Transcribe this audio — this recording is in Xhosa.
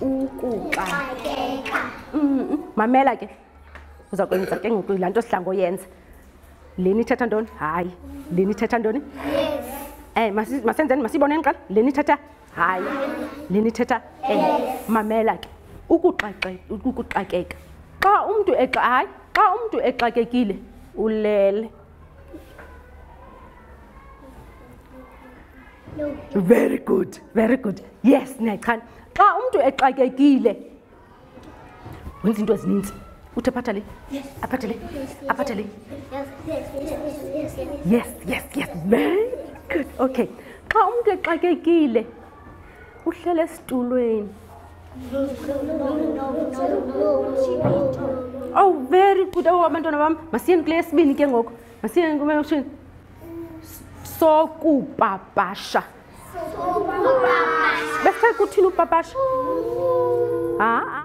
ukuxakeka mamela ke uza kwenza ke ngoku laa nto sihlango yenze leni ithetha ntoni hayi leni ithetha ntoni um masenzeni masiyiboneni qala leni ithetha hayi le nithetha eh, mamela ke ukuxaxe- ukuxakeka xa umntu exa hayi xa umntu exakekile ulele very good very good yes niyachana xa umntu exakekile wenza into ezininzi uthi aphatha le aphatha le aphatha le yes yes yes very good okay xa umntu exakekile uhlele esitulweni oh very good oh abantwana bam masiyeni kule yesibini ke ngoku masiyeni kumeoshini sokupapasha befika kuthini upapasha haa